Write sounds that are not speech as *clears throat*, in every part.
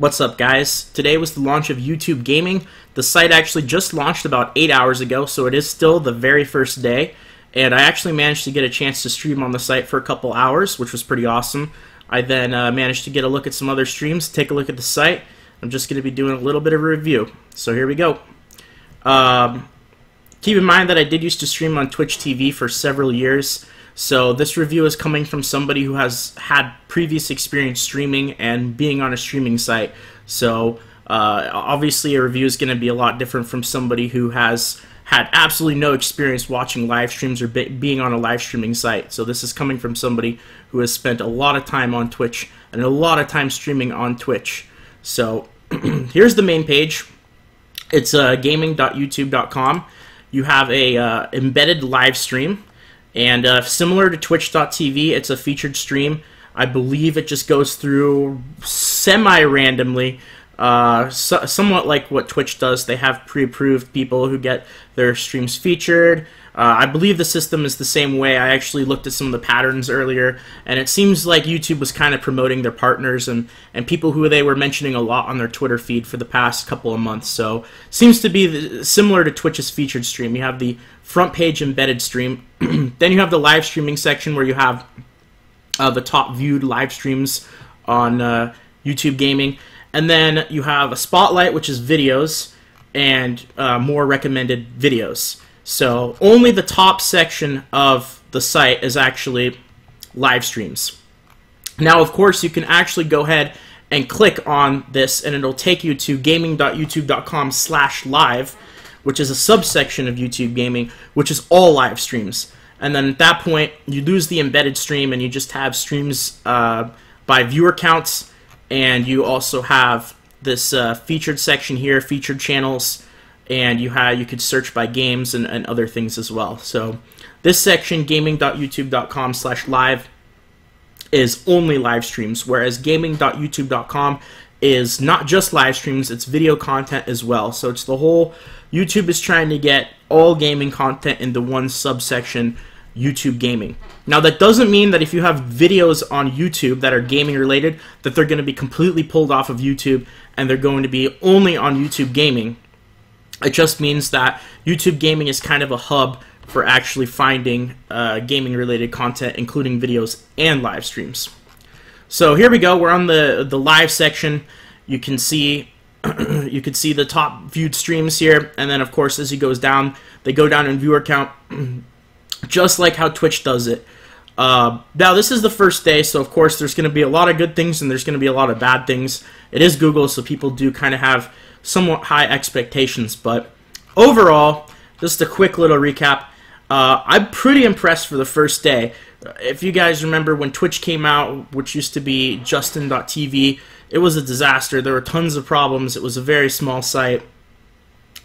What's up, guys? Today was the launch of YouTube Gaming. The site actually just launched about eight hours ago, so it is still the very first day. And I actually managed to get a chance to stream on the site for a couple hours, which was pretty awesome. I then uh, managed to get a look at some other streams, take a look at the site. I'm just going to be doing a little bit of a review. So here we go. Um, keep in mind that I did used to stream on Twitch TV for several years. So this review is coming from somebody who has had previous experience streaming and being on a streaming site. So uh, obviously a review is going to be a lot different from somebody who has had absolutely no experience watching live streams or be being on a live streaming site. So this is coming from somebody who has spent a lot of time on Twitch and a lot of time streaming on Twitch. So *clears throat* here's the main page. It's uh, gaming.youtube.com. You have a uh, embedded live stream and uh, similar to Twitch.tv, it's a featured stream. I believe it just goes through semi randomly, uh, so, somewhat like what Twitch does. They have pre approved people who get their streams featured. Uh, I believe the system is the same way. I actually looked at some of the patterns earlier, and it seems like YouTube was kind of promoting their partners and, and people who they were mentioning a lot on their Twitter feed for the past couple of months. So seems to be the, similar to Twitch's featured stream. You have the front page embedded stream, *clears throat* then you have the live streaming section where you have uh, the top viewed live streams on uh, YouTube Gaming, and then you have a spotlight, which is videos, and uh, more recommended videos. So only the top section of the site is actually live streams. Now, of course, you can actually go ahead and click on this, and it'll take you to gaming.youtube.com slash live, which is a subsection of YouTube Gaming, which is all live streams. And then at that point, you lose the embedded stream, and you just have streams uh, by viewer counts, and you also have this uh, featured section here, featured channels, and you had you could search by games and, and other things as well. So this section, gaming.youtube.com slash live, is only live streams, whereas gaming.youtube.com is not just live streams, it's video content as well. So it's the whole YouTube is trying to get all gaming content into one subsection, YouTube gaming. Now that doesn't mean that if you have videos on YouTube that are gaming related, that they're going to be completely pulled off of YouTube and they're going to be only on YouTube gaming. It just means that YouTube Gaming is kind of a hub for actually finding uh, gaming related content, including videos and live streams. So here we go. We're on the the live section. You can see *clears throat* you can see the top viewed streams here, and then of course as it goes down, they go down in viewer count, *clears throat* just like how Twitch does it. Uh, now this is the first day, so of course there's going to be a lot of good things and there's going to be a lot of bad things. It is Google, so people do kind of have somewhat high expectations. But overall, just a quick little recap. Uh, I'm pretty impressed for the first day. If you guys remember when Twitch came out, which used to be Justin.tv, it was a disaster. There were tons of problems. It was a very small site.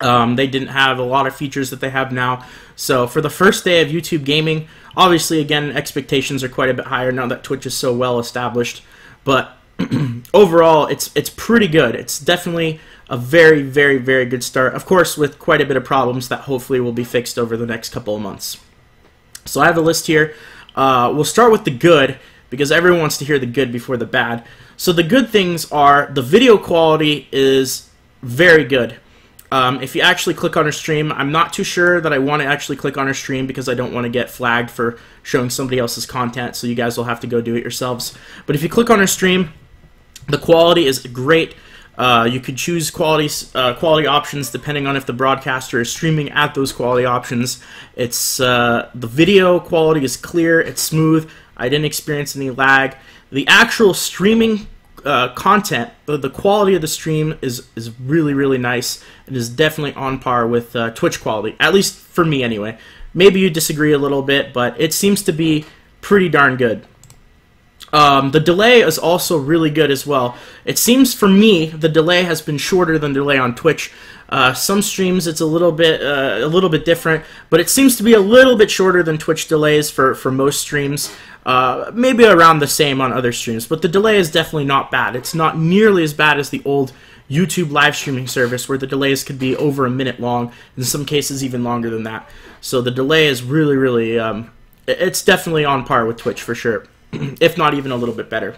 Um, they didn't have a lot of features that they have now. So for the first day of YouTube gaming, obviously, again, expectations are quite a bit higher now that Twitch is so well established. But *clears throat* overall, it's it's pretty good. It's definitely a very, very, very good start. Of course, with quite a bit of problems that hopefully will be fixed over the next couple of months. So I have a list here. Uh, we'll start with the good because everyone wants to hear the good before the bad. So the good things are the video quality is very good. Um, if you actually click on a stream, I'm not too sure that I want to actually click on a stream because I don't want to get flagged for showing somebody else's content, so you guys will have to go do it yourselves. But if you click on a stream, the quality is great. Uh, you could choose quality uh, quality options depending on if the broadcaster is streaming at those quality options. It's uh, the video quality is clear, it's smooth. I didn't experience any lag. The actual streaming uh, content, the, the quality of the stream is is really really nice. It is definitely on par with uh, Twitch quality, at least for me anyway. Maybe you disagree a little bit, but it seems to be pretty darn good. Um, the delay is also really good as well. It seems for me the delay has been shorter than delay on Twitch. Uh, some streams it's a little bit uh, a little bit different, but it seems to be a little bit shorter than Twitch delays for for most streams. Uh, maybe around the same on other streams, but the delay is definitely not bad. It's not nearly as bad as the old YouTube live streaming service where the delays could be over a minute long, in some cases even longer than that. So the delay is really really um, it's definitely on par with Twitch for sure *clears throat* if not even a little bit better.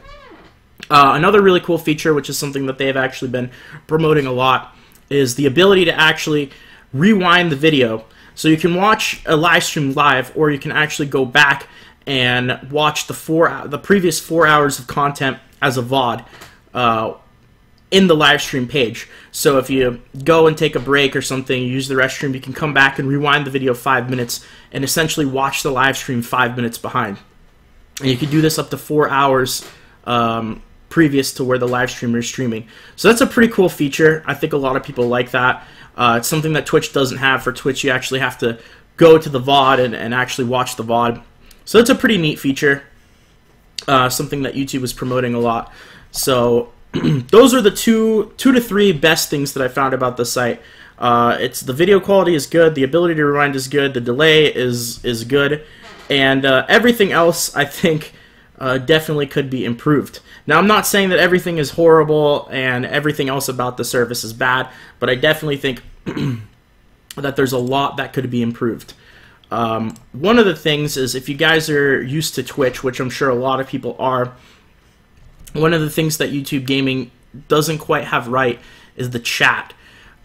Uh, another really cool feature, which is something that they've actually been promoting a lot, is the ability to actually rewind the video. So you can watch a live stream live, or you can actually go back and watch the four the previous four hours of content as a VOD. Uh, in the live stream page. So if you go and take a break or something, use the restroom, you can come back and rewind the video five minutes and essentially watch the live stream five minutes behind. And you can do this up to four hours um, previous to where the live streamer is streaming. So that's a pretty cool feature. I think a lot of people like that. Uh, it's something that Twitch doesn't have. For Twitch, you actually have to go to the VOD and, and actually watch the VOD. So that's a pretty neat feature. Uh, something that YouTube is promoting a lot. So *clears throat* those are the two two to three best things that I found about the site. Uh, it's the video quality is good, the ability to rewind is good, the delay is is good, and uh, everything else I think uh, definitely could be improved. Now I'm not saying that everything is horrible and everything else about the service is bad, but I definitely think *clears throat* that there's a lot that could be improved. Um, one of the things is if you guys are used to Twitch, which I'm sure a lot of people are one of the things that YouTube Gaming doesn't quite have right is the chat.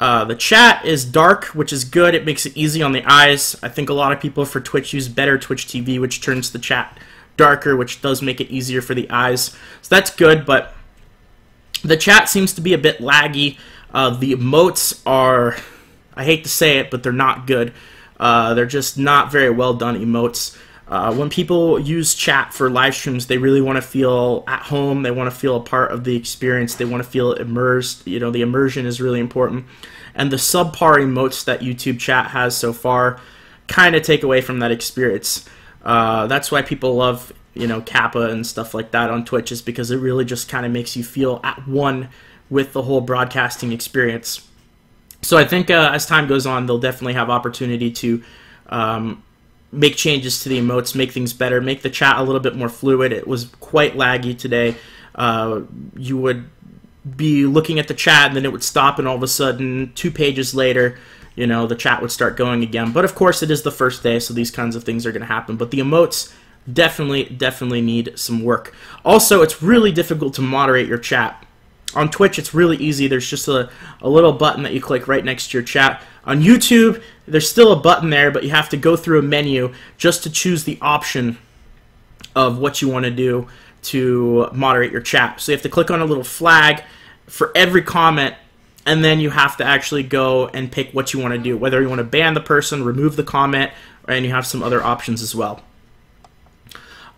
Uh, the chat is dark, which is good. It makes it easy on the eyes. I think a lot of people for Twitch use better Twitch TV, which turns the chat darker, which does make it easier for the eyes. So that's good, but the chat seems to be a bit laggy. Uh, the emotes are, I hate to say it, but they're not good. Uh, they're just not very well done emotes. Uh, when people use chat for live streams, they really want to feel at home. They want to feel a part of the experience. They want to feel immersed. You know, the immersion is really important. And the subpar emotes that YouTube chat has so far kind of take away from that experience. Uh, that's why people love, you know, Kappa and stuff like that on Twitch, is because it really just kind of makes you feel at one with the whole broadcasting experience. So I think uh, as time goes on, they'll definitely have opportunity to um, make changes to the emotes, make things better, make the chat a little bit more fluid. It was quite laggy today. Uh, you would be looking at the chat and then it would stop, and all of a sudden, two pages later, you know, the chat would start going again. But of course, it is the first day, so these kinds of things are going to happen. But the emotes definitely, definitely need some work. Also, it's really difficult to moderate your chat. On Twitch, it's really easy. There's just a, a little button that you click right next to your chat. On YouTube, there's still a button there, but you have to go through a menu just to choose the option of what you want to do to moderate your chat. So you have to click on a little flag for every comment, and then you have to actually go and pick what you want to do, whether you want to ban the person, remove the comment, and you have some other options as well.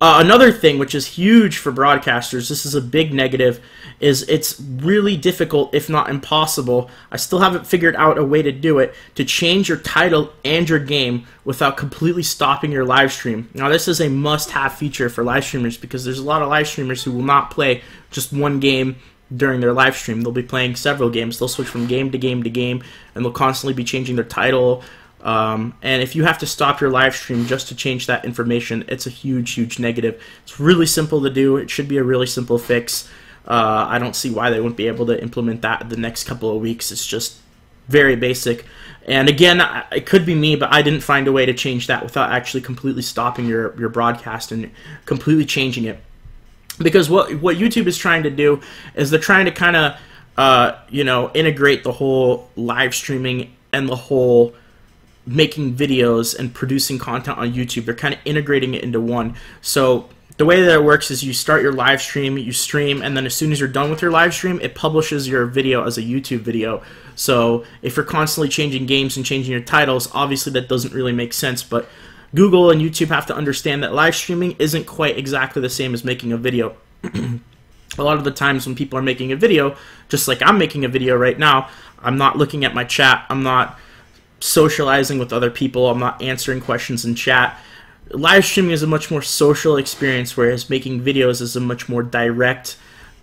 Uh, another thing, which is huge for broadcasters, this is a big negative, is it's really difficult, if not impossible. I still haven't figured out a way to do it to change your title and your game without completely stopping your live stream. Now, this is a must-have feature for live streamers because there's a lot of live streamers who will not play just one game during their live stream. They'll be playing several games. They'll switch from game to game to game, and they'll constantly be changing their title um, and if you have to stop your live stream just to change that information, it's a huge, huge negative. It's really simple to do. It should be a really simple fix. Uh, I don't see why they wouldn't be able to implement that the next couple of weeks. It's just very basic. And again, it could be me, but I didn't find a way to change that without actually completely stopping your, your broadcast and completely changing it. Because what what YouTube is trying to do is they're trying to kind of uh, you know integrate the whole live streaming and the whole making videos and producing content on YouTube. They're kind of integrating it into one. So the way that it works is you start your live stream, you stream, and then as soon as you're done with your live stream, it publishes your video as a YouTube video. So if you're constantly changing games and changing your titles, obviously that doesn't really make sense, but Google and YouTube have to understand that live streaming isn't quite exactly the same as making a video. *clears throat* a lot of the times when people are making a video, just like I'm making a video right now, I'm not looking at my chat, I'm not socializing with other people. I'm not answering questions in chat. Live streaming is a much more social experience, whereas making videos is a much more direct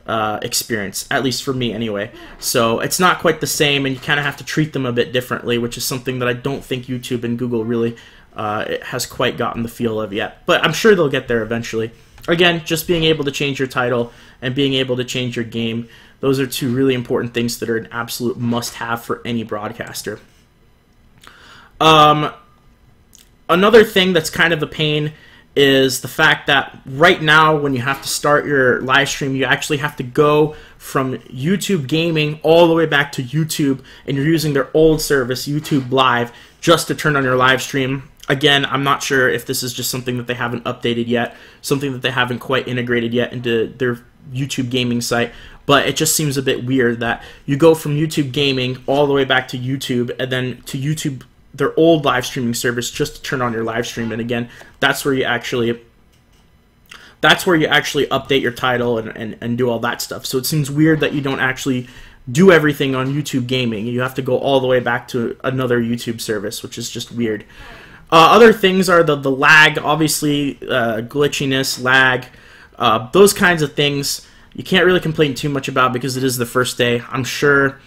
uh, experience, at least for me anyway. So it's not quite the same, and you kind of have to treat them a bit differently, which is something that I don't think YouTube and Google really uh, has quite gotten the feel of yet. But I'm sure they'll get there eventually. Again, just being able to change your title and being able to change your game, those are two really important things that are an absolute must have for any broadcaster. Um, another thing that's kind of a pain is the fact that right now, when you have to start your live stream, you actually have to go from YouTube Gaming all the way back to YouTube, and you're using their old service, YouTube Live, just to turn on your live stream. Again, I'm not sure if this is just something that they haven't updated yet, something that they haven't quite integrated yet into their YouTube gaming site, but it just seems a bit weird that you go from YouTube gaming all the way back to YouTube and then to YouTube their old live streaming service just to turn on your live stream. And again that's where you actually that's where you actually update your title and, and, and do all that stuff. So it seems weird that you don't actually do everything on youtube gaming. You have to go all the way back to another youtube service which is just weird. Uh, other things are the, the lag obviously uh, glitchiness lag uh, those kinds of things you can't really complain too much about because it is the first day. I'm sure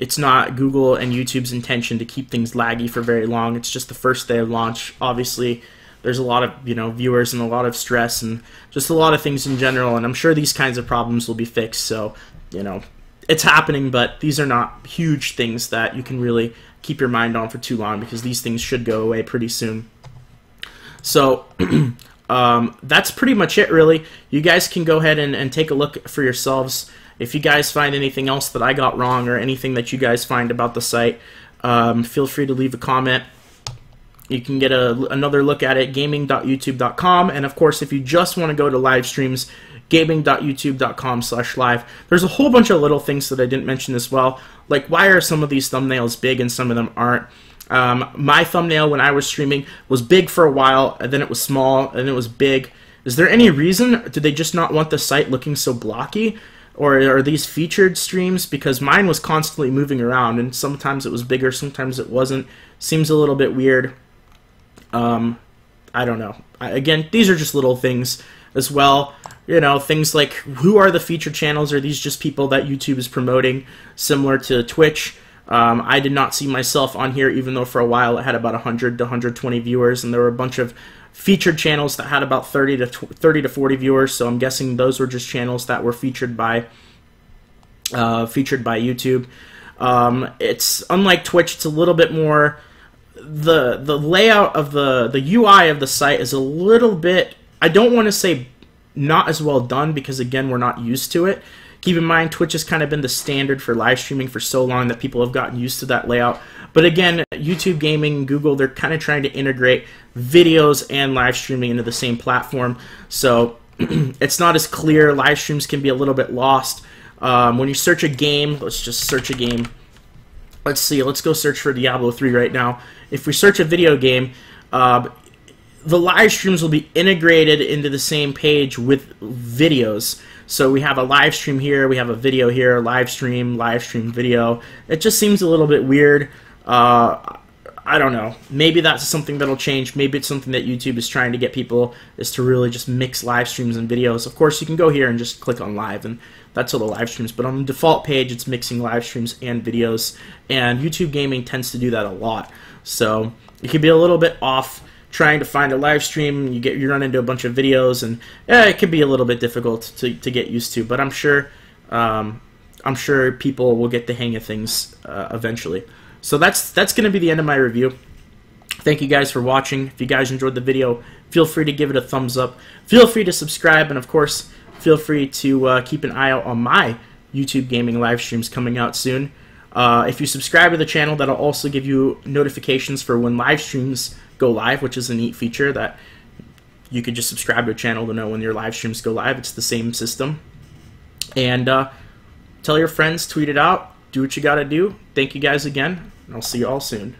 it's not Google and YouTube's intention to keep things laggy for very long. It's just the first day of launch. Obviously, there's a lot of you know viewers and a lot of stress and just a lot of things in general. And I'm sure these kinds of problems will be fixed. So you know, it's happening, but these are not huge things that you can really keep your mind on for too long because these things should go away pretty soon. So. *clears throat* um, that's pretty much it, really. You guys can go ahead and, and take a look for yourselves if you guys find anything else that I got wrong or anything that you guys find about the site, um, feel free to leave a comment. You can get a, another look at it, gaming.youtube.com. And of course, if you just want to go to live streams, gaming.youtube.com slash live. There's a whole bunch of little things that I didn't mention as well. Like, why are some of these thumbnails big and some of them aren't? Um, my thumbnail when I was streaming was big for a while, and then it was small, and it was big. Is there any reason? Do they just not want the site looking so blocky? Or are these featured streams? Because mine was constantly moving around, and sometimes it was bigger, sometimes it wasn't. Seems a little bit weird. Um, I don't know. I, again, these are just little things as well. You know, things like who are the featured channels? Are these just people that YouTube is promoting, similar to Twitch? Um, I did not see myself on here, even though for a while it had about 100 to 120 viewers, and there were a bunch of featured channels that had about 30 to 30 to 40 viewers. So I'm guessing those were just channels that were featured by uh, featured by YouTube. Um, it's unlike Twitch. It's a little bit more the the layout of the the UI of the site is a little bit. I don't want to say not as well done because again we're not used to it. Keep in mind, Twitch has kind of been the standard for live streaming for so long that people have gotten used to that layout. But again, YouTube Gaming, Google, they're kind of trying to integrate videos and live streaming into the same platform. So *clears throat* it's not as clear. Live streams can be a little bit lost. Um, when you search a game, let's just search a game. Let's see, let's go search for Diablo 3 right now. If we search a video game, uh, the live streams will be integrated into the same page with videos. So we have a live stream here, we have a video here, live stream, live stream video. It just seems a little bit weird. Uh, I don't know. Maybe that's something that'll change. Maybe it's something that YouTube is trying to get people is to really just mix live streams and videos. Of course, you can go here and just click on live, and that's all the live streams. But on the default page, it's mixing live streams and videos, and YouTube Gaming tends to do that a lot. So it can be a little bit off trying to find a live stream. You get you run into a bunch of videos, and yeah, it can be a little bit difficult to, to get used to. But I'm sure um, I'm sure people will get the hang of things uh, eventually. So that's that's going to be the end of my review. Thank you guys for watching. If you guys enjoyed the video, feel free to give it a thumbs up. Feel free to subscribe, and of course, feel free to uh, keep an eye out on my YouTube gaming live streams coming out soon. Uh, if you subscribe to the channel, that'll also give you notifications for when live streams go live, which is a neat feature that you could just subscribe to a channel to know when your live streams go live. It's the same system. And uh, tell your friends, tweet it out, do what you got to do. Thank you guys again, and I'll see you all soon.